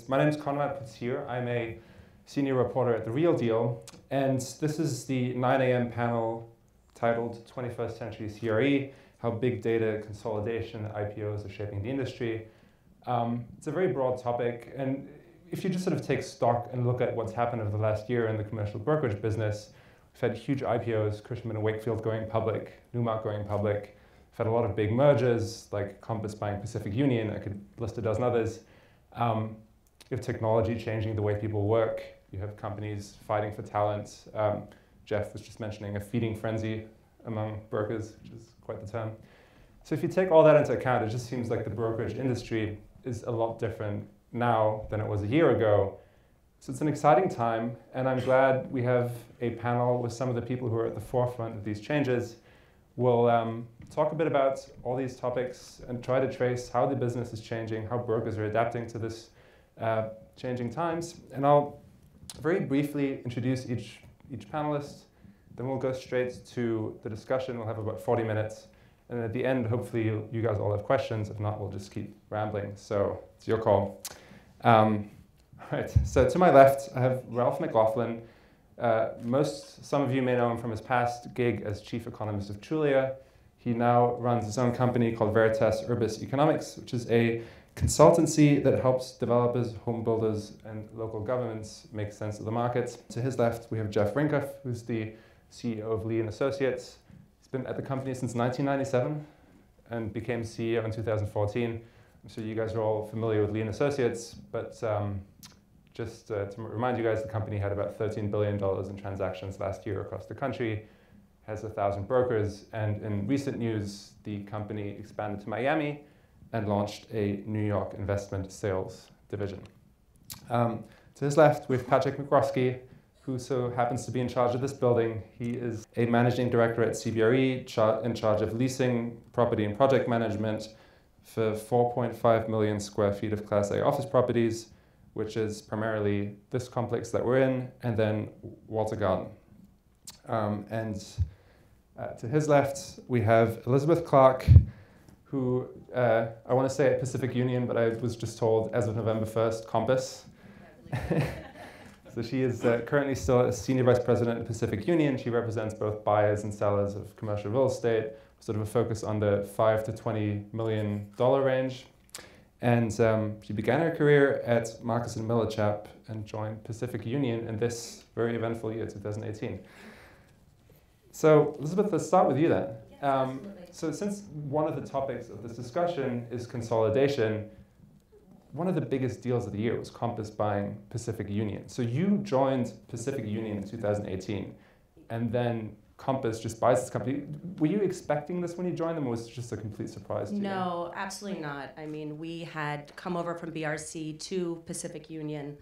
and my name is Konrad Putzier. I'm a senior reporter at The Real Deal, and this is the 9 a.m. panel titled 21st Century CRE How Big Data Consolidation IPOs Are Shaping the Industry. Um, it's a very broad topic, and if you just sort of take stock and look at what's happened over the last year in the commercial brokerage business, we've had huge IPOs, Cushman and Wakefield going public, Newmark going public. We've had a lot of big mergers, like Compass buying Pacific Union. I could list a dozen others. Um, you have technology changing the way people work. You have companies fighting for talent. Um, Jeff was just mentioning a feeding frenzy among brokers, which is quite the term. So if you take all that into account, it just seems like the brokerage industry is a lot different now than it was a year ago. So it's an exciting time, and I'm glad we have a panel with some of the people who are at the forefront of these changes. We'll um, talk a bit about all these topics and try to trace how the business is changing, how brokers are adapting to this uh, changing times. And I'll very briefly introduce each, each panelist. Then we'll go straight to the discussion. We'll have about 40 minutes. And at the end, hopefully, you, you guys all have questions. If not, we'll just keep rambling. So it's your call. Um, right. So to my left, I have Ralph McLaughlin. Uh, most, some of you may know him from his past gig as chief economist of Trulia. He now runs his own company called Veritas Urbis Economics, which is a consultancy that helps developers, home builders, and local governments make sense of the markets. To his left, we have Jeff Rinkov, who's the CEO of Lee Associates. He's been at the company since 1997 and became CEO in 2014. I'm sure you guys are all familiar with Lee Associates, but um, just uh, to remind you guys, the company had about $13 billion in transactions last year across the country, has a thousand brokers, and in recent news, the company expanded to Miami and launched a New York investment sales division. Um, to his left, we have Patrick McRoskey, who so happens to be in charge of this building. He is a managing director at CBRE, char- in charge of leasing, property, and project management for 4.5 million square feet of Class A office properties which is primarily this complex that we're in, and then Water Garden. Um, and uh, to his left, we have Elizabeth Clark, who uh, I want to say at Pacific Union, but I was just told as of November 1st, Compass. so she is uh, currently still a senior vice president at Pacific Union. She represents both buyers and sellers of commercial real estate, sort of a focus on the 5 to 20 million dollar range. And um, she began her career at Marcus and Millichap and joined Pacific Union in this very eventful year, 2018. So, Elizabeth, let's start with you then. Um, so, since one of the topics of this discussion is consolidation, one of the biggest deals of the year was Compass buying Pacific Union. So, you joined Pacific Union in 2018, and then Compass just buys this company. Were you expecting this when you joined them, or was it just a complete surprise to no, you? No, absolutely not. I mean, we had come over from BRC to Pacific Union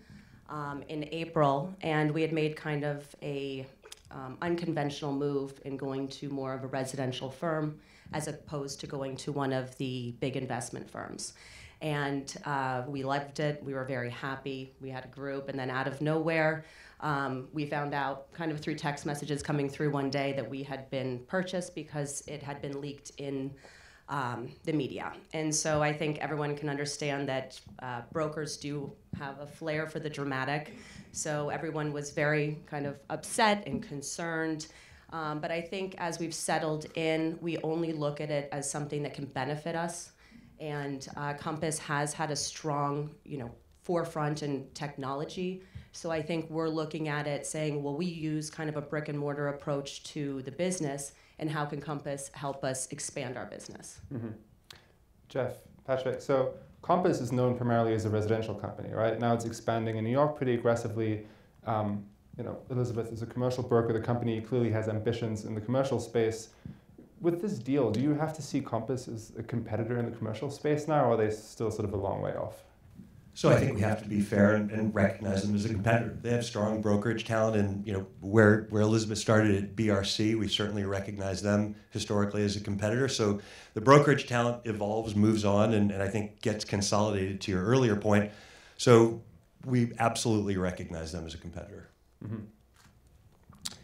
um, in April, and we had made kind of a um, unconventional move in going to more of a residential firm as opposed to going to one of the big investment firms. And uh, we loved it. We were very happy. We had a group, and then out of nowhere, um, we found out kind of through text messages coming through one day that we had been purchased because it had been leaked in um, the media. And so I think everyone can understand that uh, brokers do have a flair for the dramatic. So everyone was very kind of upset and concerned. Um, but I think as we've settled in, we only look at it as something that can benefit us. And uh, Compass has had a strong, you know, forefront in technology so I think we're looking at it saying, well, we use kind of a brick and mortar approach to the business, and how can Compass help us expand our business? Mm-hmm. Jeff, Patrick, so Compass is known primarily as a residential company, right? Now it's expanding in New York pretty aggressively. Um, you know, Elizabeth is a commercial broker. The company clearly has ambitions in the commercial space. With this deal, do you have to see Compass as a competitor in the commercial space now, or are they still sort of a long way off? So I think we have to be fair and, and, recognize them as a competitor. They have strong brokerage talent, and you know where where Elizabeth started at BRC, we certainly recognize them historically as a competitor. So the brokerage talent evolves, moves on, and, and I think gets consolidated. To your earlier point, so we absolutely recognize them as a competitor. Mm-hmm. So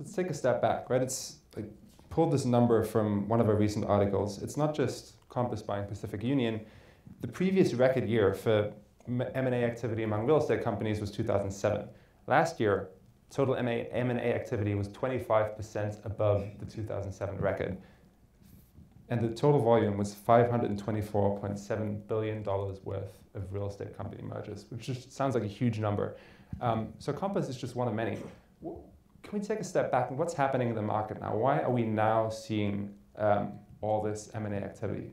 let's take a step back, right? It's I pulled this number from one of our recent articles. It's not just Compass buying Pacific Union. The previous record year for M&A activity among real estate companies was 2007. Last year, total M&A activity was 25% above the 2007 record. And the total volume was $524.7 billion worth of real estate company mergers, which just sounds like a huge number. Um, so Compass is just one of many. Can we take a step back and what's happening in the market now? Why are we now seeing um, all this M&A activity?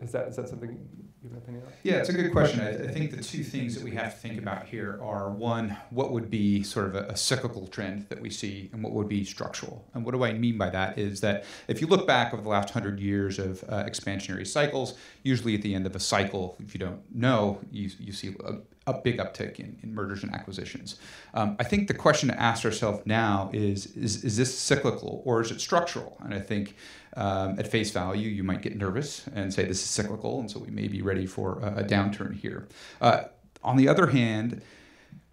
Is that, is that something you have an opinion on? Yeah, it's a good question. I, I, think the two things that we have to think about here are one, what would be sort of a, a, cyclical trend that we see, and what would be structural. And what do I mean by that is that if you look back over the last hundred years of uh, expansionary cycles, usually at the end of a cycle, if you don't know, you, you see a, a big uptick in, in mergers and acquisitions. Um, I think the question to ask ourselves now is, is is this cyclical or is it structural? And I think um, at face value, you might get nervous and say this is cyclical, and so we may be ready for a, a downturn here. Uh, on the other hand,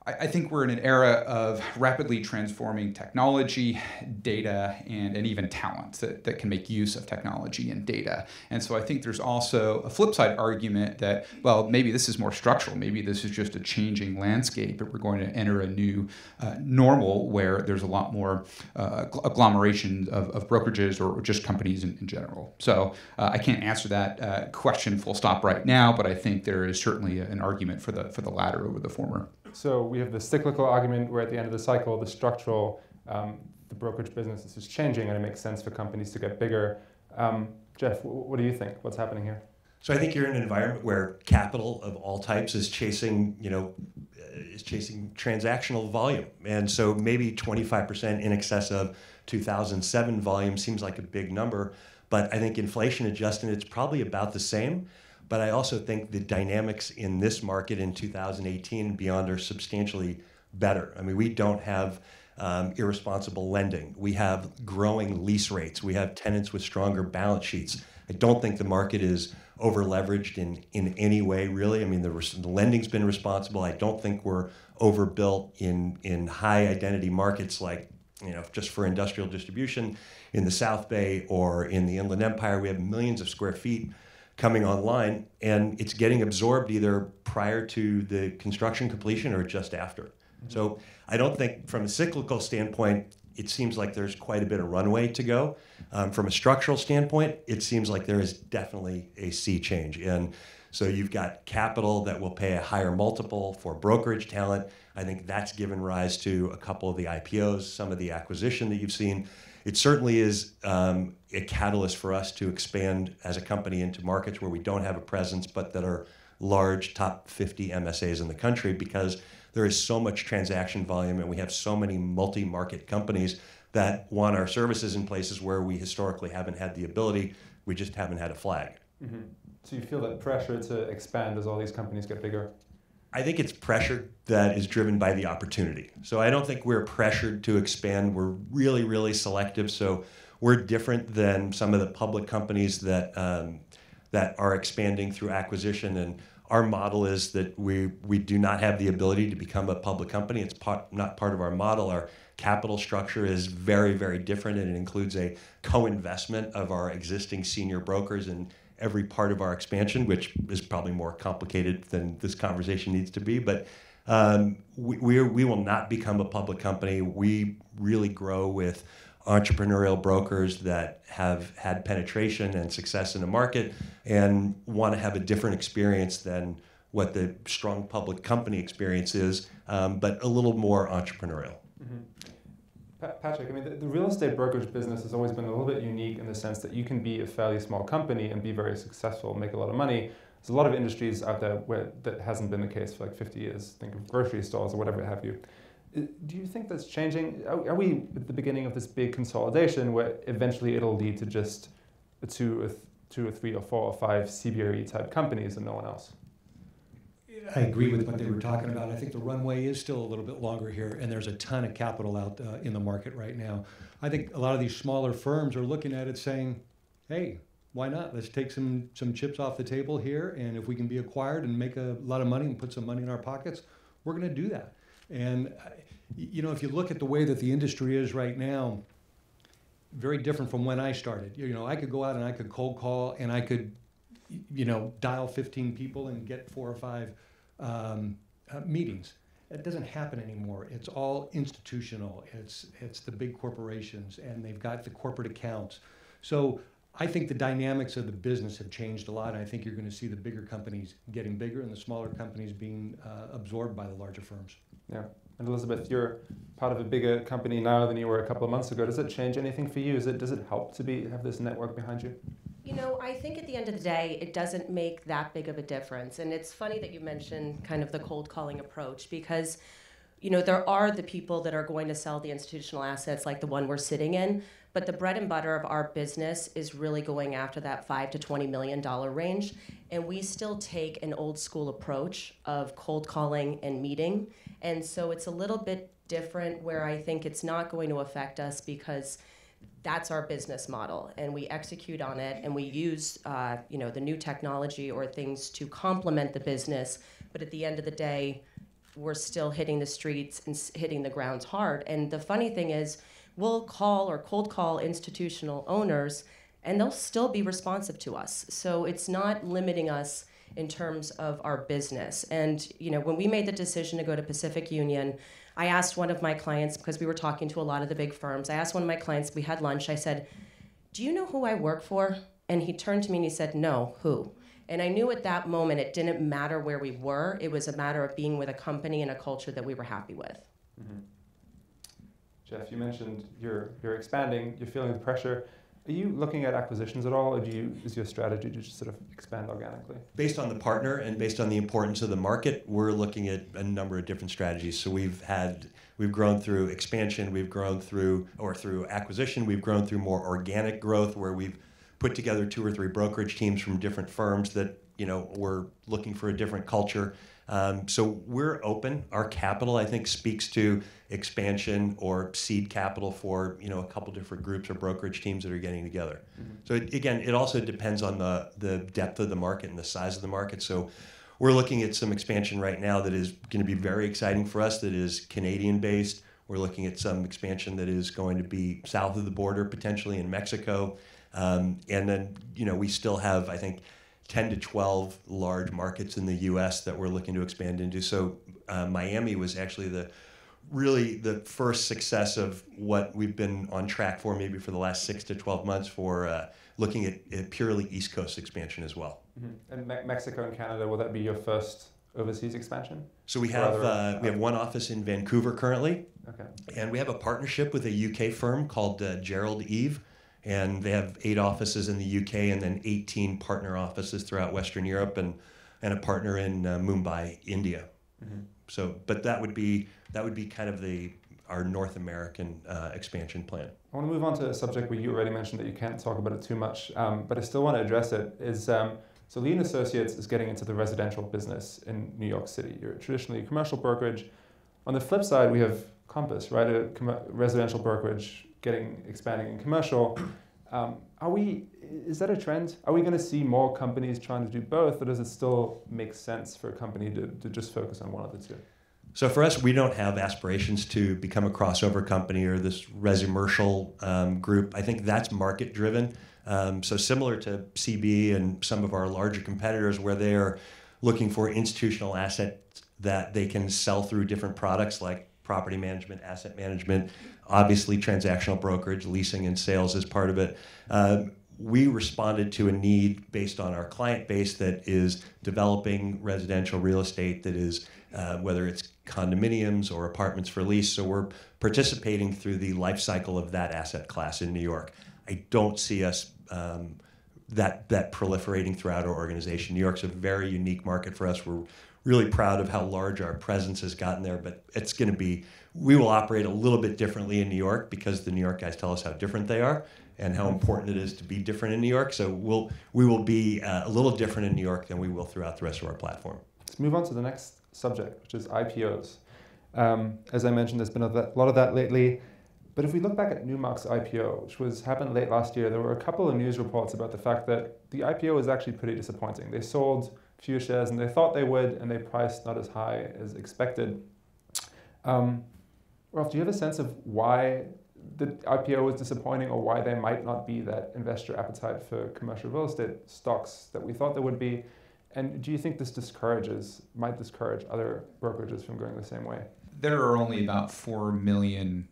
I think we're in an era of rapidly transforming technology, data, and, and even talent that, that can make use of technology and data. And so I think there's also a flip side argument that, well, maybe this is more structural. Maybe this is just a changing landscape, but we're going to enter a new uh, normal where there's a lot more uh, agglomeration of, of brokerages or just companies in, in general. So uh, I can't answer that uh, question full stop right now, but I think there is certainly an argument for the, for the latter over the former. So we have the cyclical argument where at the end of the cycle, the structural, um, the brokerage business is just changing and it makes sense for companies to get bigger. Um, Jeff, what do you think? What's happening here? So I think you're in an environment where capital of all types is chasing, you know, uh, is chasing transactional volume. And so maybe 25% in excess of 2007 volume seems like a big number, but I think inflation adjusted, it's probably about the same. But I also think the dynamics in this market in 2018 and beyond are substantially better. I mean, we don't have um, irresponsible lending. We have growing lease rates. We have tenants with stronger balance sheets. I don't think the market is over leveraged in, in any way, really. I mean, the, the lending's been responsible. I don't think we're overbuilt in, in high identity markets like, you know, just for industrial distribution in the South Bay or in the Inland Empire. We have millions of square feet coming online and it's getting absorbed either prior to the construction completion or just after. Mm-hmm. So I don't think from a cyclical standpoint, it seems like there's quite a bit of runway to go. Um, from a structural standpoint, it seems like there is definitely a sea change. And so you've got capital that will pay a higher multiple for brokerage talent. I think that's given rise to a couple of the IPOs, some of the acquisition that you've seen it certainly is um, a catalyst for us to expand as a company into markets where we don't have a presence, but that are large top 50 MSAs in the country because there is so much transaction volume and we have so many multi market companies that want our services in places where we historically haven't had the ability. We just haven't had a flag. Mm-hmm. So you feel that pressure to expand as all these companies get bigger? I think it's pressure that is driven by the opportunity. So I don't think we're pressured to expand. We're really, really selective. So we're different than some of the public companies that um, that are expanding through acquisition. And our model is that we we do not have the ability to become a public company. It's part, not part of our model. Our capital structure is very, very different, and it includes a co-investment of our existing senior brokers and every part of our expansion, which is probably more complicated than this conversation needs to be. But um, we, we, we will not become a public company. We really grow with entrepreneurial brokers that have had penetration and success in the market and want to have a different experience than what the strong public company experience is, um, but a little more entrepreneurial. Mm-hmm. Patrick, I mean, the, the, real estate brokerage business has always been a little bit unique in the sense that you can be a fairly small company and be very successful, make a lot of money. There's a lot of industries out there where that hasn't been the case for like 50 years. Think of grocery stores or whatever have you. Do you think that's changing? Are, are we at the beginning of this big consolidation where eventually it'll lead to just two or, two or three or four or five CBRE type companies and no one else? I agree with what they were talking about. I think the runway is still a little bit longer here, and there's a ton of capital out uh, in the market right now. I think a lot of these smaller firms are looking at it saying, hey, why not? Let's take some, some chips off the table here, and if we can be acquired and make a lot of money and put some money in our pockets, we're going to do that. And, uh, you know, if you look at the way that the industry is right now, very different from when I started. You know, I could go out and I could cold call and I could, you know, dial 15 people and get four or five um, uh, meetings. It doesn't happen anymore. It's all institutional. It's it's the big corporations, and they've got the corporate accounts. So I think the dynamics of the business have changed a lot. And I think you're going to see the bigger companies getting bigger, and the smaller companies being uh, absorbed by the larger firms. Yeah. And Elizabeth, you're part of a bigger company now than you were a couple of months ago. Does it change anything for you? Is it does it help to be have this network behind you? You know, I think at the end of the day, it doesn't make that big of a difference. And it's funny that you mentioned kind of the cold calling approach because, you know, there are the people that are going to sell the institutional assets like the one we're sitting in, but the bread and butter of our business is really going after that five to twenty million dollar range. And we still take an old school approach of cold calling and meeting. And so it's a little bit different where I think it's not going to affect us because that's our business model and we execute on it and we use uh, you know the new technology or things to complement the business but at the end of the day we're still hitting the streets and hitting the grounds hard. And the funny thing is we'll call or cold call institutional owners and they'll still be responsive to us. So it's not limiting us in terms of our business. And you know when we made the decision to go to pacific union I asked one of my clients, because we were talking to a lot of the big firms, I asked one of my clients, we had lunch, I said, Do you know who I work for? And he turned to me and he said, No, who? And I knew at that moment it didn't matter where we were, it was a matter of being with a company and a culture that we were happy with. Mm-hmm. Jeff, you mentioned you're, you're expanding, you're feeling the pressure. Are you looking at acquisitions at all, or do you, is your strategy to just sort of expand organically? Based on the partner and based on the importance of the market, we're looking at a number of different strategies. So we've had we've grown through expansion, we've grown through or through acquisition, we've grown through more organic growth where we've put together two or three brokerage teams from different firms that you know were looking for a different culture um, so we're open. Our capital, I think, speaks to expansion or seed capital for you know a couple different groups or brokerage teams that are getting together. Mm-hmm. So it, again, it also depends on the the depth of the market and the size of the market. So we're looking at some expansion right now that is going to be very exciting for us. That is Canadian based. We're looking at some expansion that is going to be south of the border, potentially in Mexico, um, and then you know we still have, I think 10 to 12 large markets in the U.S. that we're looking to expand into. So uh, Miami was actually the really the first success of what we've been on track for maybe for the last six to 12 months for uh, looking at, at, purely East Coast expansion as well. Mm-hmm. And Me- Mexico and Canada, will that be your first overseas expansion? So we have other, uh, we have one office in Vancouver currently, okay. and we have a partnership with a UK firm called uh, Gerald Eve and they have eight offices in the UK and then 18 partner offices throughout Western Europe and, and a partner in uh, Mumbai, India. Mm-hmm. So, but that would be that would be kind of the our North American uh, expansion plan. I want to move on to a subject where you already mentioned that you can't talk about it too much, um, but I still want to address it. Is um, so Lee and Associates is getting into the residential business in New York City. You're traditionally a commercial brokerage. On the flip side, we have Compass, right, a com- residential brokerage getting expanding in commercial. Um, are we? Is that a trend? Are we going to see more companies trying to do both, or does it still make sense for a company to, to just focus on one of the two? So for us, we don't have aspirations to become a crossover company or this resumercial um, group. I think that's market driven. Um, so similar to CB and some of our larger competitors, where they are looking for institutional assets that they can sell through different products like property management, asset management, obviously transactional brokerage, leasing, and sales is part of it. Uh, we responded to a need based on our client base that is developing residential real estate that is uh, whether it's condominiums or apartments for lease so we're participating through the life cycle of that asset class in new york i don't see us um, that that proliferating throughout our organization new york's a very unique market for us we're really proud of how large our presence has gotten there. But it's going to be, we will operate a little bit differently in New York because the New York guys tell us how different they are and how important it is to be different in New York. So we'll, we will be uh, a little different in New York than we will throughout the rest of our platform. Let's move on to the next subject, which is IPOs. Um, as I mentioned, there's been a lot of that lately. But if we look back at Newmark's IPO, which was happened late last year, there were a couple of news reports about the fact that the IPO was actually pretty disappointing. They sold fewer shares than they thought they would, and they priced not as high as expected. Um, Ralph, do you have a sense of why the IPO was disappointing or why there might not be that investor appetite for commercial real estate stocks that we thought there would be? And do you think this discourages, might discourage other brokerages from going the same way? There are only about 4 million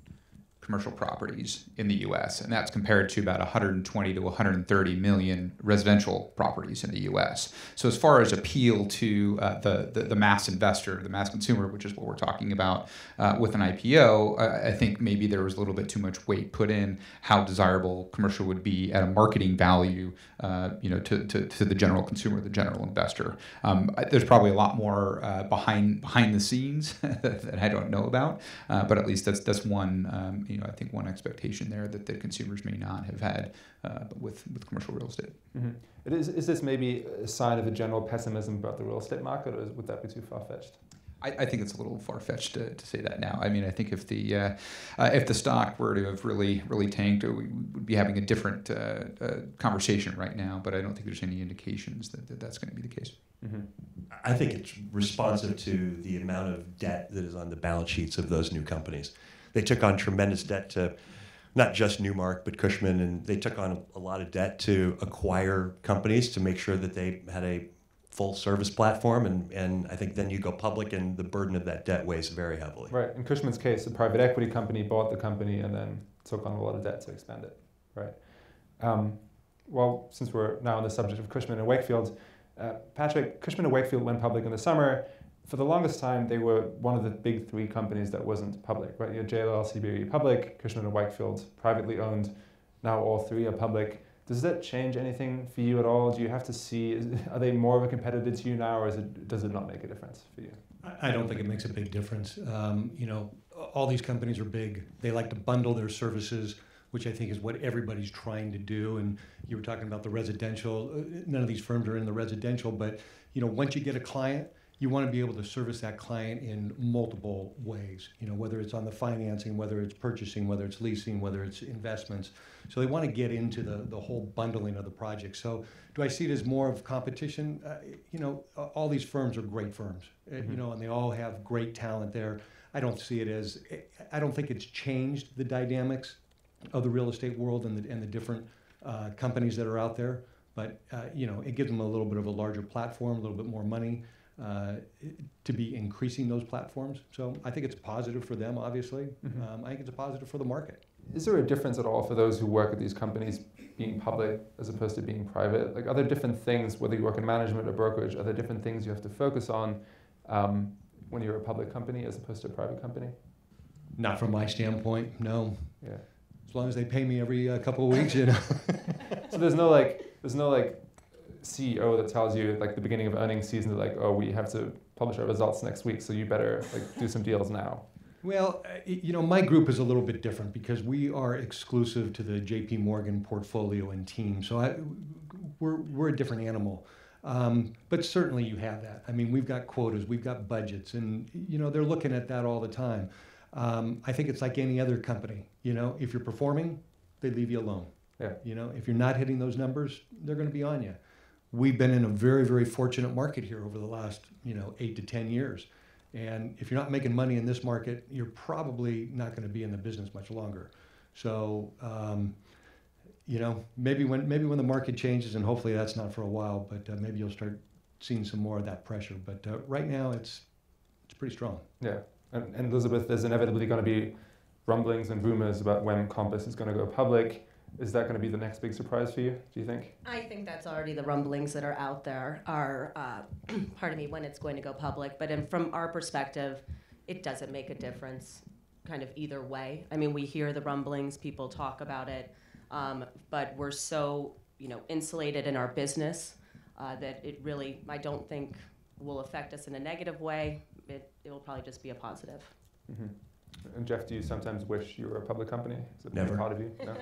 commercial properties in the US, and that's compared to about 120 to 130 million residential properties in the US. So, as far as appeal to uh, the, the, the, mass investor, the mass consumer, which is what we're talking about uh, with an IPO, uh, I think maybe there was a little bit too much weight put in how desirable commercial would be at a marketing value, uh, you know, to, to, to, the general consumer, the general investor. Um, there's probably a lot more uh, behind behind the scenes that I don't know about, but at least that's that's one. Um, you know, I think one expectation there that the consumers may not have had uh, with with commercial real estate. Mm-hmm. Is, is this maybe a sign of a general pessimism about the real estate market, or would that be too far fetched? I, I, think it's a little far fetched to, to say that now. I mean, I think if the uh, uh, if the stock were to have really really tanked, we would be having a different uh, uh, conversation right now. But I don't think there's any indications that, that that's going to be the case. Mm-hmm. I think it's responsive to the amount of debt that is on the balance sheets of those new companies they took on tremendous debt to not just Newmark, but Cushman, and they took on a, lot of debt to acquire companies to make sure that they had a full service platform and, and I think then you go public and the burden of that debt weighs very heavily. Right. In Cushman's case, a private equity company bought the company and then took on a lot of debt to expand it. Right. Um, well, since we're now on the subject of Cushman and Wakefield, uh, Patrick, Cushman and Wakefield went public in the summer for the longest time, they were one of the big three companies that wasn't public, right? You had JLL, CBRE public, Cushman and Wakefield privately owned. Now all three are public. Does that change anything for you at all? Do you have to see, is, are they more of a competitor to you now, or it, does it not make a difference for you? I don't think it makes a big difference. Um, you know, all these companies are big. They like to bundle their services, which I think is what everybody's trying to do. And you were talking about the residential. Uh, none of these firms are in the residential, but you know, once you get a client, you want to be able to service that client in multiple ways. You know, whether it's on the financing, whether it's purchasing, whether it's leasing, whether it's investments. So they want to get into the, the whole bundling of the project. So do I see it as more of competition? Uh, you know, all these firms are great firms. Uh, mm-hmm. You know, and they all have great talent there. I don't see it as. I don't think it's changed the dynamics of the real estate world and the and the different uh, companies that are out there. But uh, you know, it gives them a little bit of a larger platform, a little bit more money. Uh, to be increasing those platforms. So I think it's positive for them, obviously. Mm-hmm. Um, I think it's a positive for the market. Is there a difference at all for those who work at these companies being public as opposed to being private? Like, are there different things, whether you work in management or brokerage, are there different things you have to focus on um, when you're a public company as opposed to a private company? Not from my standpoint, no. Yeah. As long as they pay me every uh, couple of weeks, you know. so there's no like, there's no like CEO that tells you like the beginning of earnings season, like, oh, we have to publish our results next week, so you better like do some deals now. Well, uh, you know, my group is a little bit different because we are exclusive to the J.P. Morgan portfolio and team, so I, we're we're a different animal. Um, but certainly, you have that. I mean, we've got quotas, we've got budgets, and you know they're looking at that all the time. Um, I think it's like any other company. You know, if you're performing, they leave you alone. Yeah. You know, if you're not hitting those numbers, they're going to be on you we've been in a very, very fortunate market here over the last, you know, eight to 10 years. And if you're not making money in this market, you're probably not going to be in the business much longer. So, um, you know, maybe when maybe when the market changes, and hopefully that's not for a while, but uh, maybe you'll start seeing some more of that pressure. But uh, right now, it's it's pretty strong. Yeah, and, and Elizabeth, there's inevitably going to be rumblings and rumors about when Compass is going to go public. Is that going to be the next big surprise for you? Do you think? I think that's already the rumblings that are out there. Are uh, pardon me when it's going to go public, but in, from our perspective, it doesn't make a difference, kind of either way. I mean, we hear the rumblings, people talk about it, um, but we're so you know insulated in our business uh, that it really I don't think will affect us in a negative way. It it will probably just be a positive. Mm-hmm. And Jeff, do you sometimes wish you were a public company? Is it Never. part of you? No?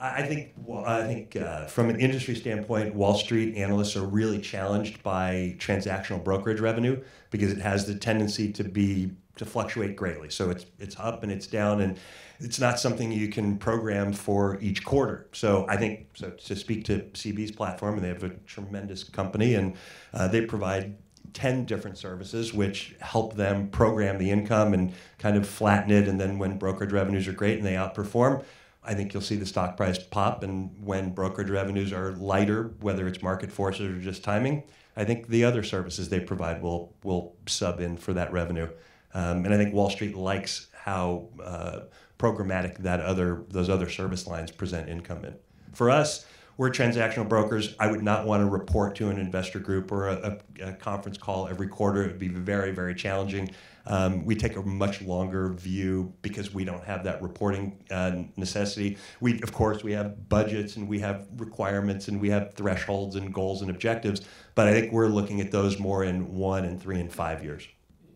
I think well, I think uh, from an industry standpoint, Wall Street analysts are really challenged by transactional brokerage revenue because it has the tendency to be to fluctuate greatly. So it's it's up and it's down, and it's not something you can program for each quarter. So I think so to speak to CB's platform, and they have a tremendous company, and uh, they provide 10 different services which help them program the income and kind of flatten it. And then when brokerage revenues are great and they outperform, I think you'll see the stock price pop, and when brokerage revenues are lighter, whether it's market forces or just timing, I think the other services they provide will will sub in for that revenue. Um, and I think Wall Street likes how uh, programmatic that other those other service lines present income in. For us, we're transactional brokers. I would not want to report to an investor group or a, a, a conference call every quarter. It would be very, very challenging. Um, we take a much longer view because we don't have that reporting uh, necessity. We, of course, we have budgets and we have requirements and we have thresholds and goals and objectives. But I think we're looking at those more in one and three and five years.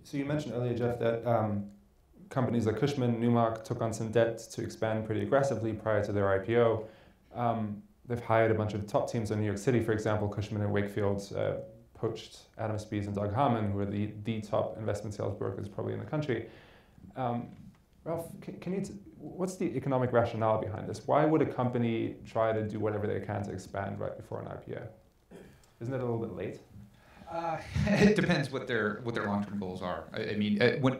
So you mentioned earlier, Jeff, that um, companies like Cushman, Newmark took on some debt to expand pretty aggressively prior to their IPO. Um, they've hired a bunch of top teams in New York City, for example, Cushman and Wakefield uh, poached Adam Spies and Doug Harmon, who are the, the top investment sales brokers probably in the country. Um, Ralph, can, can you t- what's the economic rationale behind this? Why would a company try to do whatever they can to expand right before an IPO? Isn't it a little bit late? Uh, it depends what their what their long term goals are. I, I mean, uh, when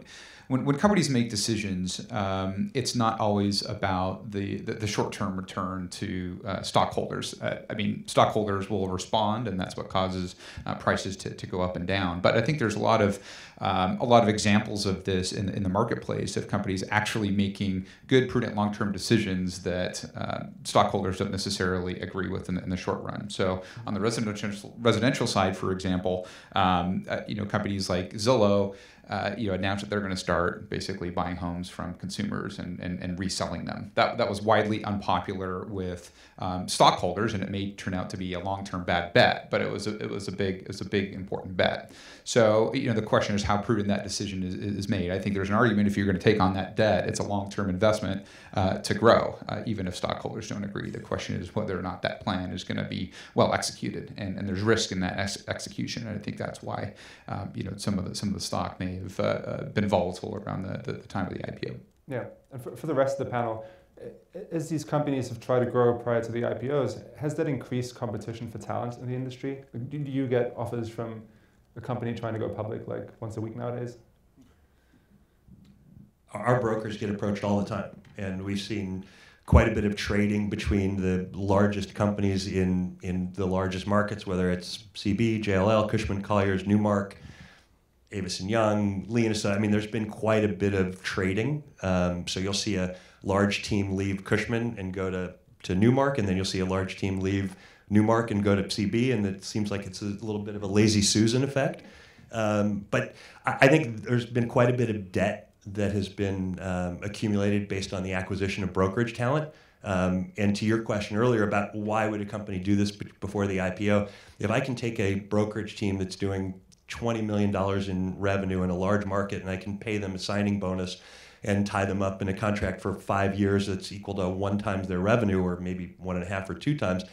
when, when companies make decisions, um, it's not always about the, the, the short term return to uh, stockholders. Uh, I mean, stockholders will respond, and that's what causes uh, prices to, to go up and down. But I think there's a lot of um, a lot of examples of this in, in the marketplace of companies actually making good, prudent, long term decisions that uh, stockholders don't necessarily agree with in the, in the, short run. So on the residential residential side, for example, um, uh, you know companies like Zillow uh, you know, announced that they're going to start basically buying homes from consumers and, and, and reselling them. That, that was widely unpopular with um, stockholders, and it may turn out to be a long-term bad bet, but it was a, it was a big it was a big important bet. So you know, the question is how prudent that decision is, is made. I think there's an argument if you're going to take on that debt, it's a long-term investment uh, to grow, uh, even if stockholders don't agree. The question is whether or not that plan is going to be well executed, and, and there's risk in that ex- execution, and I think that's why um, you know some of the some of the stock may have uh, uh, been volatile around the, the, the, time of the IPO. Yeah, and for, for the rest of the panel, as these companies have tried to grow prior to the IPOs, has that increased competition for talent in the industry? Do you get offers from a company trying to go public like once a week nowadays? Our brokers get approached all the time, and we've seen quite a bit of trading between the largest companies in, in the largest markets, whether it's CB, JLL, Cushman Colliers, Newmark, Avison Young, Leonisa. I mean, there's been quite a bit of trading. Um, so you'll see a large team leave Cushman and go to, to Newmark, and then you'll see a large team leave Newmark and go to CB, and it seems like it's a little bit of a lazy Susan effect. Um, but I, I, think there's been quite a bit of debt that has been um, accumulated based on the acquisition of brokerage talent. Um, and to your question earlier about why would a company do this before the IPO, if I can take a brokerage team that's doing $20 million in revenue in a large market and I can pay them a signing bonus and tie them up in a contract for five years that's equal to one times their revenue or maybe one and a half or two times.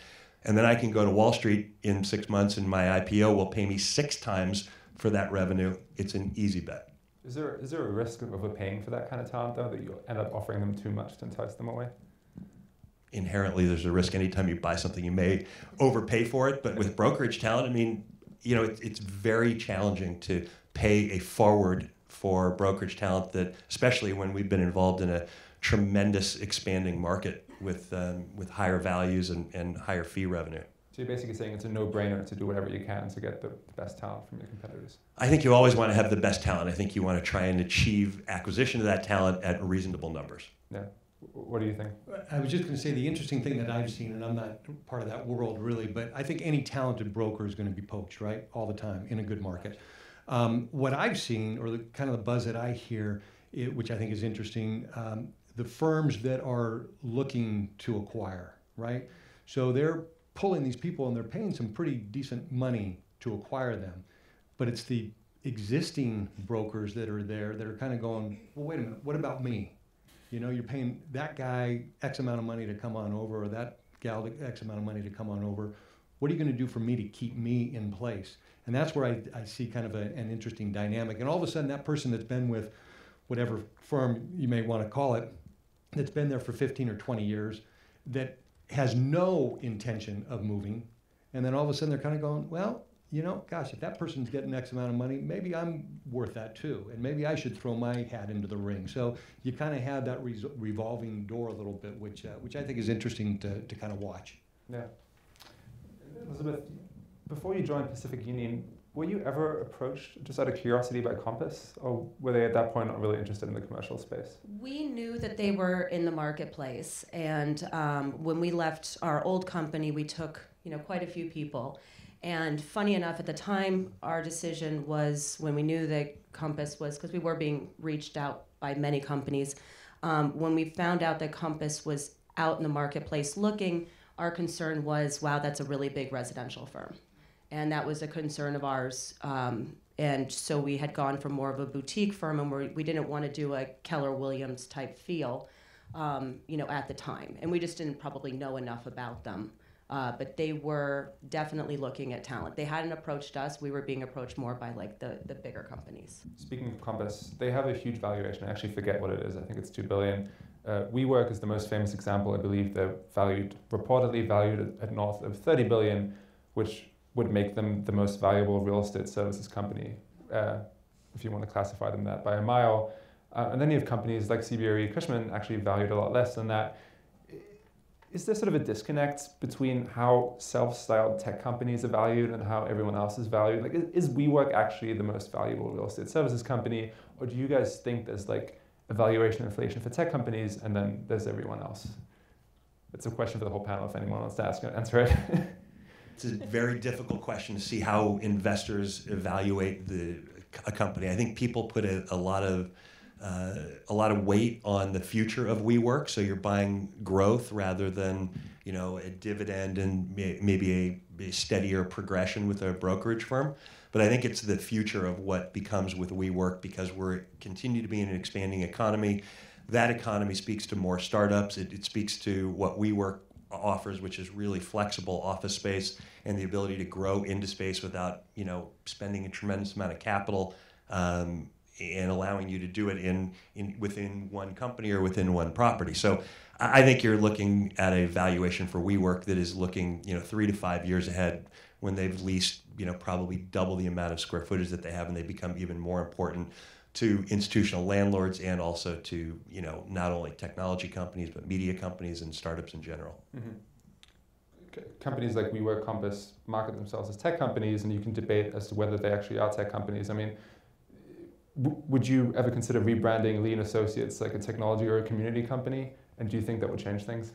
And then I can go to Wall Street in six months and my IPO will pay me six times for that revenue. It's an easy bet. Is there, is there a risk of overpaying for that kind of talent though, that you end up offering them too much to entice them away? Inherently, there's a risk anytime you buy something, you may overpay for it. But with brokerage talent, I mean, you know, it, it's very challenging to pay a forward for brokerage talent that, especially when we've been involved in a tremendous expanding market with um, with higher values and, and higher fee revenue. So you're basically saying it's a no-brainer to do whatever you can to get the best talent from your competitors. I think you always want to have the best talent. I think you want to try and achieve acquisition of that talent at reasonable numbers. Yeah. What do you think? I was just going to say the interesting thing that I've seen, and I'm not part of that world really, but I think any talented broker is going to be poached, right, all the time in a good market. Um, what I've seen, or the kind of the buzz that I hear, it, which I think is interesting, um, the firms that are looking to acquire, right? So they're pulling these people and they're paying some pretty decent money to acquire them, but it's the existing brokers that are there that are kind of going, well, wait a minute, what about me? You know, you're paying that guy X amount of money to come on over, or that gal X amount of money to come on over. What are you going to do for me to keep me in place? And that's where I, I see kind of a, an interesting dynamic. And all of a sudden, that person that's been with whatever firm you may want to call it, that's been there for 15 or 20 years, that has no intention of moving, and then all of a sudden they're kind of going, well, you know, gosh, if that person's getting X amount of money, maybe I'm worth that too, and maybe I should throw my hat into the ring. So you kind of have that res- revolving door a little bit, which uh, which I think is interesting to, to kind of watch. Yeah. Elizabeth, before you joined Pacific Union, were you ever approached just out of curiosity by Compass, or were they at that point not really interested in the commercial space? We knew that they were in the marketplace, and um, when we left our old company, we took you know quite a few people. And funny enough, at the time, our decision was when we knew that Compass was because we were being reached out by many companies. Um, when we found out that Compass was out in the marketplace looking, our concern was, wow, that's a really big residential firm and that was a concern of ours. Um, and so we had gone from more of a boutique firm, and we we didn't want to do a Keller Williams type feel, um, you know, at the time. And we just didn't probably know enough about them. Uh, but they were definitely looking at talent. They hadn't approached us. We were being approached more by like the, the bigger companies. Speaking of Compass, they have a huge valuation. I actually forget what it is. I think it's two billion. Uh, WeWork is the most famous example. I believe they're valued, reportedly valued at, north of 30 billion, which would make them the most valuable real estate services company, uh, if you want to classify them that by a mile. Uh, and then you have companies like CBRE Cushman actually valued a lot less than that. Is there sort of a disconnect between how self-styled tech companies are valued and how everyone else is valued? Like, is, WeWork actually the most valuable real estate services company, or do you guys think there's like a valuation inflation for tech companies and then there's everyone else? It's a question for the whole panel. If anyone wants to ask, answer it. It's a very difficult question to see how investors evaluate the a company. I think people put a, a lot of uh, a lot of weight on the future of WeWork. So you're buying growth rather than you know a dividend and may, maybe a, a, steadier progression with a brokerage firm. But I think it's the future of what becomes with WeWork because we're continue to be in an expanding economy. That economy speaks to more startups. It, it speaks to what WeWork offers, which is really flexible office space and the ability to grow into space without you know spending a tremendous amount of capital um, and allowing you to do it in, in within one company or within one property. So I think you're looking at a valuation for WeWork that is looking you know three to five years ahead when they've leased you know probably double the amount of square footage that they have and they become even more important to institutional landlords and also to you know not only technology companies but media companies and startups in general. Mm-hmm. Companies like WeWork, Compass market themselves as tech companies, and you can debate as to whether they actually are tech companies. I mean, would you ever consider rebranding Lee and Associates like a technology or a community company? And do you think that would change things?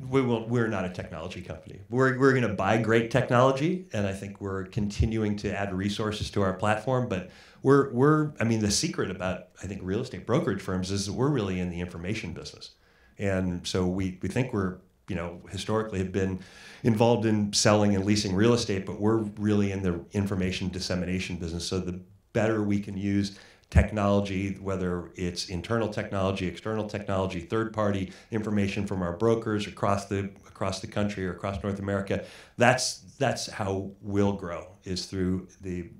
we will, we're not a technology company. We're, we're going to buy great technology, and I think we're continuing to add resources to our platform. But we're, we're I mean, the secret about, I think, real estate brokerage firms is we're really in the information business. And so we, we think we're, you know, historically have been involved in selling and leasing real estate, but we're really in the information dissemination business. So the better we can use technology, whether it's internal technology, external technology, third-party information from our brokers across the across the country or across North America. That's that's how we'll grow is through the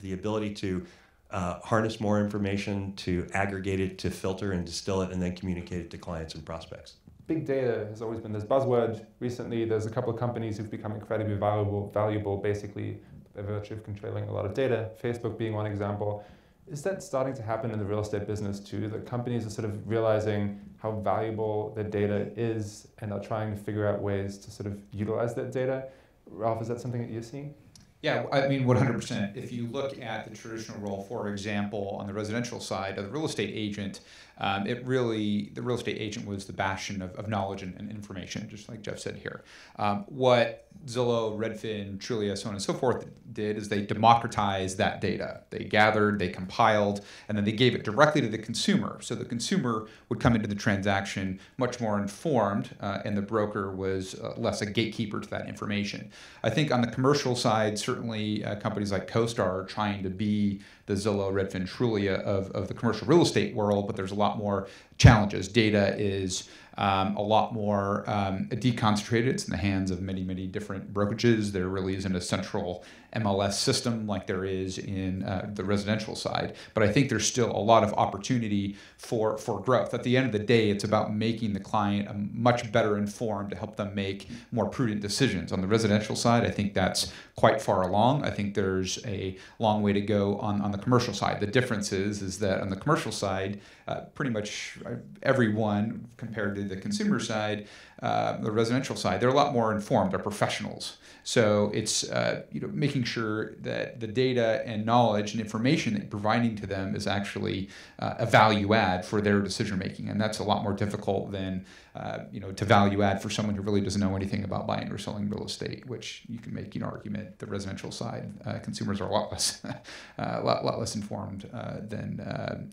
the ability to uh, harness more information, to aggregate it, to filter and distill it, and then communicate it to clients and prospects. Big data has always been this buzzword. Recently, there's a couple of companies who've become incredibly valuable, valuable basically virtue of controlling a lot of data. Facebook being one example. Is that starting to happen in the real estate business too? That companies are sort of realizing how valuable their data is and are trying to figure out ways to sort of utilize that data. Ralph, is that something that you're seeing? Yeah, I mean, 100%. If you look at the traditional role, for example, on the residential side of the real estate agent, um, it really, the real estate agent was the bastion of, of knowledge and, and, information, just like Jeff said here. Um, what Zillow, Redfin, Trulia, so on and so forth did is they democratized that data. They gathered, they compiled, and then they gave it directly to the consumer. So the consumer would come into the transaction much more informed, uh, and the broker was uh, less a gatekeeper to that information. I think on the commercial side, certainly uh, companies like CoStar are trying to be the Zillow, Redfin, Trulia of, of the commercial real estate world, but there's a lot more challenges. Data is um, a lot more um, deconcentrated. It's in the hands of many, many different brokerages. There really isn't a central MLS system like there is in uh, the residential side. But I think there's still a lot of opportunity for, for growth. At the end of the day, it's about making the client a much better informed to help them make more prudent decisions. On the residential side, I think that's quite far along. I think there's a long way to go on, on the commercial side. The difference is, is that on the commercial side, uh, pretty much everyone compared to the consumer side, uh, the residential side, they're a lot more informed. They're professionals. So it's uh, you know making sure that the data and knowledge and information that you're providing to them is actually uh, a value add for their decision making, and that's a lot more difficult than uh, you know to value add for someone who really doesn't know anything about buying or selling real estate. Which you can make an argument the residential side uh, consumers are a lot less a lot, lot less informed uh, than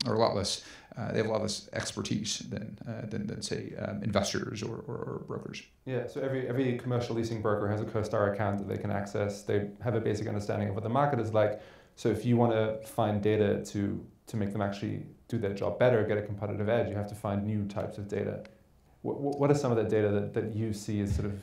or a lot less uh, they have a lot less expertise than uh, than, than say um, investors or, or, or, brokers. Yeah, so every every commercial leasing broker has a CoStar account that they can access. They have a basic understanding of what the market is like. So if you want to find data to to make them actually do their job better, get a competitive edge, you have to find new types of data. What, what are some of the data that, that you see as sort of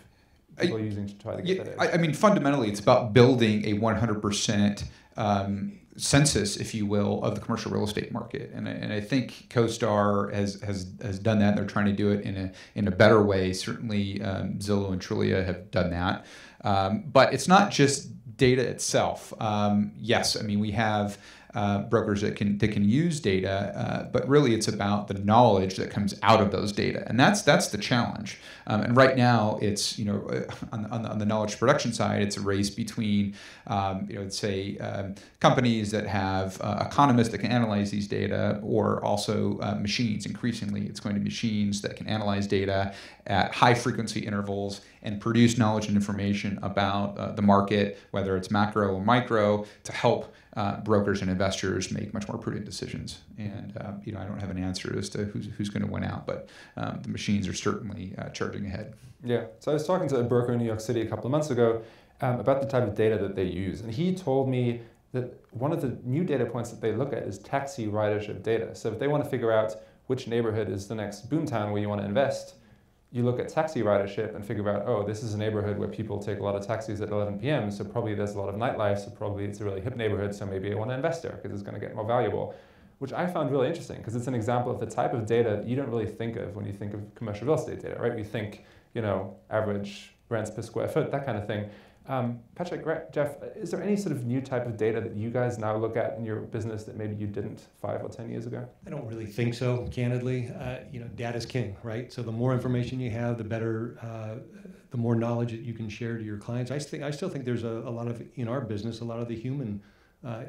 people I, using to try to get yeah? I, I mean, fundamentally, it's about building a 100% um, census, if you will, of the commercial real estate market. And I, and I think CoStar has, has has done that. And they're trying to do it in a in a better way. Certainly, um, Zillow and Trulia have done that. Um, but it's not just data itself. Um, yes, I mean we have uh, brokers that can that can use data, uh, but really it's about the knowledge that comes out of those data, and that's that's the challenge. Um, and right now, it's you know on, on, the, on the knowledge production side, it's a race between um, you know say um, companies that have uh, economists that can analyze these data, or also uh, machines. Increasingly, it's going to be machines that can analyze data at high frequency intervals and produce knowledge and information about uh, the market, whether it's macro or micro, to help uh, brokers and investors make much more prudent decisions. And uh, you know, I don't have an answer as to who's, who's going to win out, but um, the machines are certainly uh, charging ahead. Yeah. So I was talking to a broker in New York City a couple of months ago um, about the type of data that they use, and he told me that one of the new data points that they look at is taxi ridership data. So if they want to figure out which neighborhood is the next boomtown where you want to invest, you look at taxi ridership and figure out, oh, this is a neighborhood where people take a lot of taxis at 11 p.m., so probably there's a lot of nightlife, so probably it's a really hip neighborhood, so maybe I want to invest there because it's going to get more valuable, which I found really interesting because it's an example of the type of data you don't really think of when you think of commercial real estate data, right? We think, you know, average rents per square foot, that kind of thing. Um, Patrick, Jeff, is there any sort of new type of data that you guys now look at in your business that maybe you didn't five or ten years ago? I don't really think so, candidly. Uh, you know, data is king, right? So the more information you have, the better, uh, the more knowledge that you can share to your clients. I think I still think there's a, a lot of in our business, a lot of the human uh,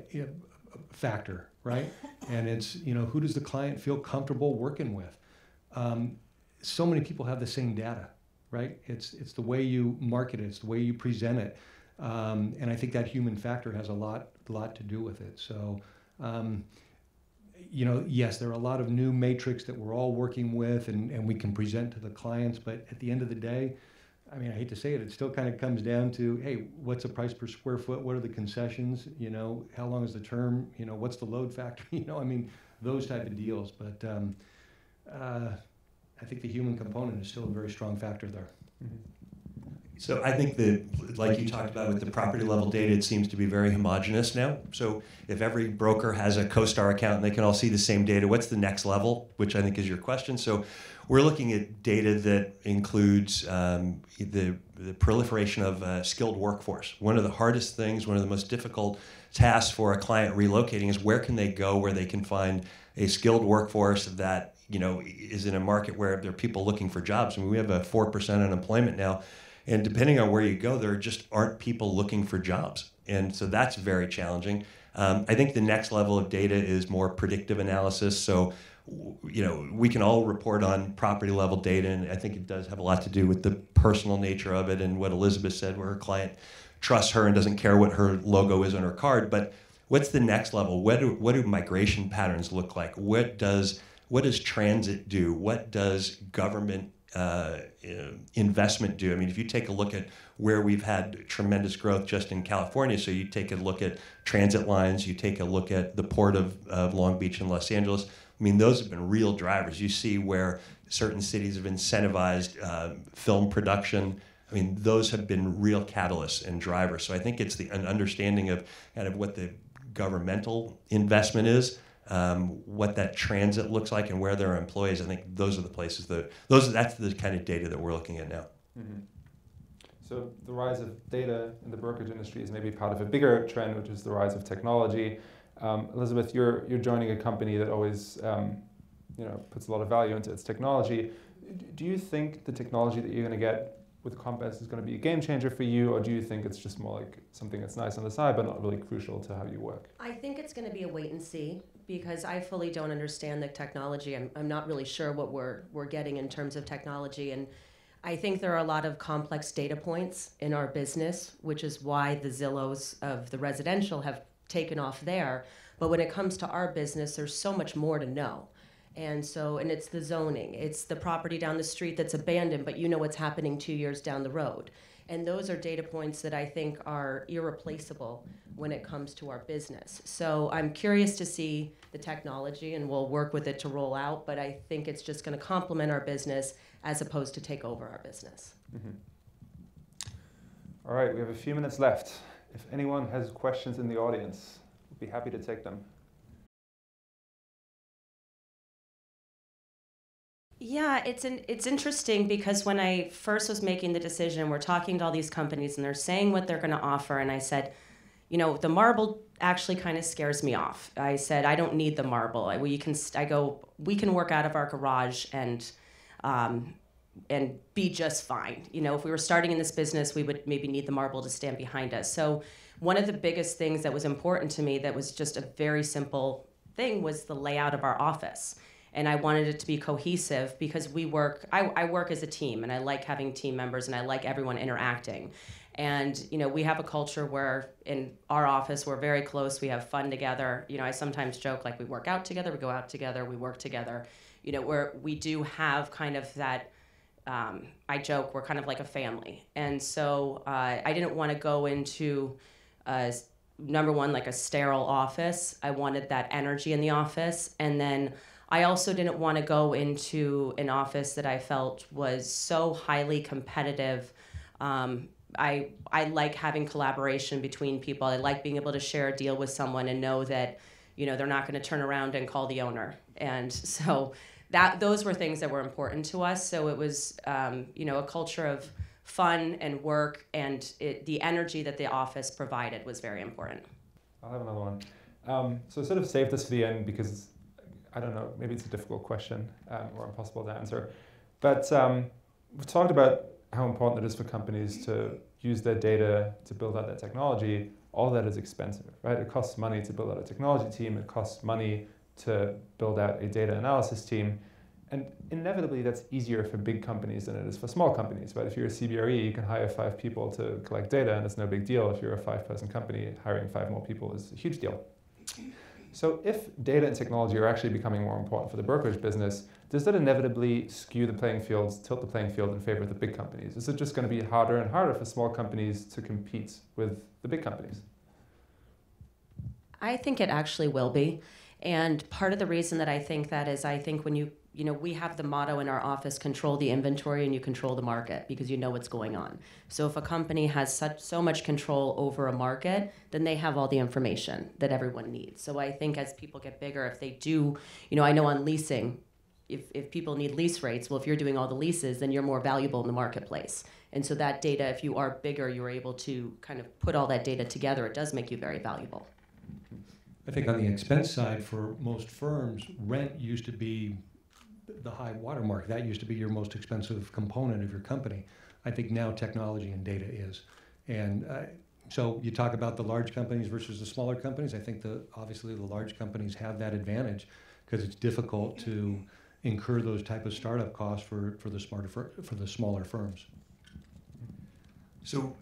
factor, right? and it's you know, who does the client feel comfortable working with? Um, so many people have the same data right? It's it's the way you market it, it's the way you present it, um, and I think that human factor has a lot lot to do with it. So. Um, you know, yes, there are a lot of new matrix that we're all working with and, and we can present to the clients, but at the end of the day, I mean, I hate to say it, it still kind of comes down to, hey, what's the price per square foot? What are the concessions? You know, how long is the term? You know, what's the load factor? You know, I mean, those type of deals. But um, uh, I think the human component is still a very strong factor there. So I think that, like you talked about with the property level data, it seems to be very homogenous now. So if every broker has a CoStar account and they can all see the same data, what's the next level? Which I think is your question. So we're looking at data that includes um, the, the proliferation of a skilled workforce. One of the hardest things, one of the most difficult tasks for a client relocating is where can they go where they can find a skilled workforce that you know, is in a market where there are people looking for jobs. I mean, we have a 4% unemployment now. And depending on where you go, there just aren't people looking for jobs. And so that's very challenging. Um, I think the next level of data is more predictive analysis. So, you know, we can all report on property level data, and I think it does have a lot to do with the personal nature of it and what Elizabeth said, where her client trusts her and doesn't care what her logo is on her card. But what's the next level? What do, what do migration patterns look like? What does what does transit do? What does government uh, investment do? I mean, if you take a look at where we've had tremendous growth just in California, so you take a look at transit lines, you take a look at the port of, of Long Beach and Los Angeles, I mean, those have been real drivers. You see where certain cities have incentivized uh, film production. I mean, those have been real catalysts and drivers. So I think it's the an understanding of kind of what the governmental investment is, um, what that transit looks like, and where there are employees. I think those are the places that those that's the kind of data that we're looking at now. Mm-hmm. So the rise of data in the brokerage industry is maybe part of a bigger trend, which is the rise of technology. Um, Elizabeth, you're you're joining a company that always um, you know puts a lot of value into its technology. Do you think the technology that you're going to get with Compass is going to be a game changer for you, or do you think it's just more like something that's nice on the side but not really crucial to how you work? I think it's going to be a wait and see because I fully don't understand the technology. I'm, I'm not really sure what we're we're getting in terms of technology and I think there are a lot of complex data points in our business, which is why the Zillows of the residential have taken off there. But when it comes to our business, there's so much more to know. And so, and it's the zoning, it's the property down the street that's abandoned, but you know what's happening two years down the road. And those are data points that I think are irreplaceable when it comes to our business. So I'm curious to see the technology and we'll work with it to roll out, but I think it's just going to complement our business as opposed to take over our business. Mm-hmm. All right, we have a few minutes left. If anyone has questions in the audience, we'd be happy to take them. Yeah, it's an, it's interesting because when I first was making the decision, we're talking to all these companies and they're saying what they're going to offer, and I said, you know, the marble actually kind of scares me off. I said, I don't need the marble. I, we can, I go, we can work out of our garage and, um, and be just fine. You know, if we were starting in this business, we would maybe need the marble to stand behind us. So one of the biggest things that was important to me that was just a very simple thing was the layout of our office and I wanted it to be cohesive because we work I, I work as a team and I like having team members and I like everyone interacting. And you know we have a culture where in our office we're very close we have fun together. You know I sometimes joke like we work out together we go out together we work together. You know where we do have kind of that um, I joke we're kind of like a family. And so uh, I didn't want to go into uh, number one like a sterile office. I wanted that energy in the office. And then I also didn't want to go into an office that I felt was so highly competitive. Um, I I like having collaboration between people. I like being able to share a deal with someone and know that you know they're not going to turn around and call the owner. And so that those were things that were important to us. So it was um, you know a culture of fun and work and it, the energy that the office provided was very important. I'll have another one. Um, so sort of save this for the end because I don't know, maybe it's a difficult question um, or impossible to answer. But um, we've talked about how important it is for companies to use their data to build out their technology. All that is expensive, right? It costs money to build out a technology team. It costs money to build out a data analysis team. And inevitably, that's easier for big companies than it is for small companies, right? If you're a CBRE, you can hire five people to collect data, and it's no big deal. If you're a five person company, hiring five more people is a huge deal. So if data and technology are actually becoming more important for the brokerage business, does that inevitably skew the playing field, tilt the playing field in favor of the big companies? Is it just going to be harder and harder for small companies to compete with the big companies? I think it actually will be. And part of the reason that I think that is I think when you you know, we have the motto in our office control the inventory and you control the market because you know what's going on. So if a company has such so much control over a market, then they have all the information that everyone needs. So I think as people get bigger, if they do, you know, I know on leasing, if, if people need lease rates, well, if you're doing all the leases, then you're more valuable in the marketplace. And so that data, if you are bigger, you're able to kind of put all that data together. It does make you very valuable. I think on the expense side, for most firms, rent used to be the high watermark. That used to be your most expensive component of your company. I think now technology and data is. And uh, so you talk about the large companies versus the smaller companies. I think the obviously the large companies have that advantage because it's difficult to incur those type of startup costs for, for the smarter for, for the smaller firms. So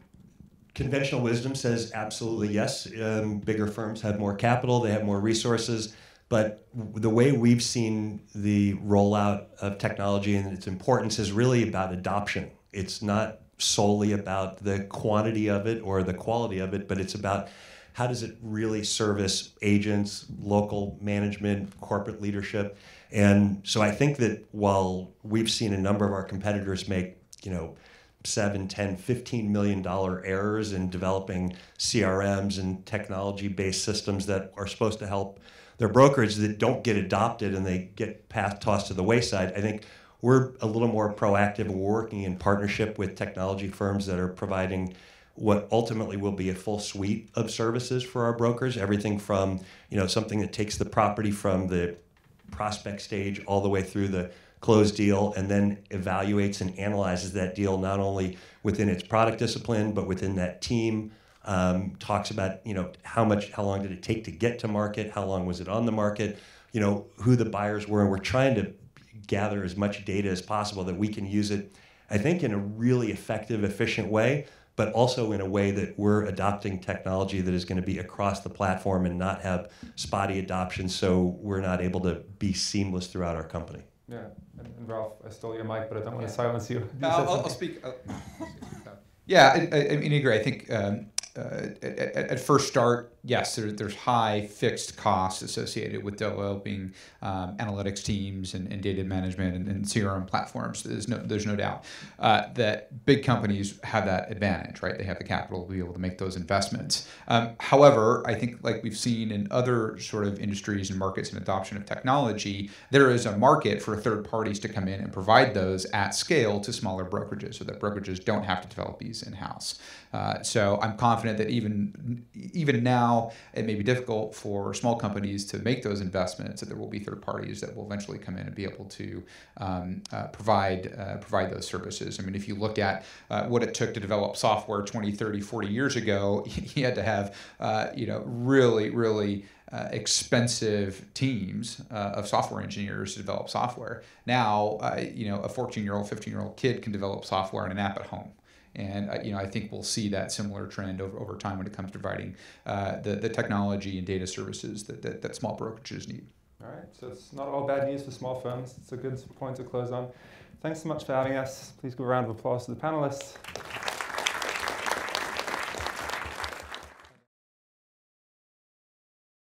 conventional wisdom says absolutely yes. Um, bigger firms have more capital, they have more resources. But the way we've seen the rollout of technology and its importance is really about adoption. It's not solely about the quantity of it or the quality of it, but it's about how does it really service agents, local management, corporate leadership? And so I think that while we've seen a number of our competitors make, you know, 7 10 15 million dollar errors in developing crms and technology based systems that are supposed to help their brokerage that don't get adopted and they get passed, tossed to the wayside i think we're a little more proactive we're working in partnership with technology firms that are providing what ultimately will be a full suite of services for our brokers. Everything from you know something that takes the property from the prospect stage all the way through the closed deal and then evaluates and analyzes that deal not only within its product discipline but within that team um, talks about you know how much how long did it take to get to market how long was it on the market you know who the buyers were and we're trying to gather as much data as possible that we can use it i think in a really effective efficient way but also in a way that we're adopting technology that is going to be across the platform and not have spotty adoption so we're not able to be seamless throughout our company Yeah, and, and Ralph, I stole your mic, but I don't want to silence you. You I'll, I'll, I'll speak. uh, yeah, I, I, I mean, I agree. I think um, at, at at first start, yes, there, there's high fixed costs associated with developing um, analytics teams and, and data management and, and CRM platforms. There's no, there's no doubt uh, that big companies have that advantage, right? They have the capital to be able to make those investments. Um, however, I think like we've seen in other sort of industries and markets and adoption of technology, there is a market for third parties to come in and provide those at scale to smaller brokerages, so that brokerages don't have to develop these in house. Uh, so I'm confident that even even now it may be difficult for small companies to make those investments. That there will be third parties that will eventually come in and be able to um, uh, provide uh, provide those services. I mean, if you look at uh, what it took to develop software 20, 30, 40 years ago, you had to have uh, you know really really uh, expensive teams uh, of software engineers to develop software. Now, uh, you know, a 14-year-old, 15-year-old kid can develop software and an app at home. And uh, you know, I think we'll see that similar trend over, over time when it comes to providing uh, the, the technology and data services that, that, that small brokerages need. All right, so it's not all bad news for small firms. It's a good point to close on. Thanks so much for having us. Please give a round of applause to the panelists.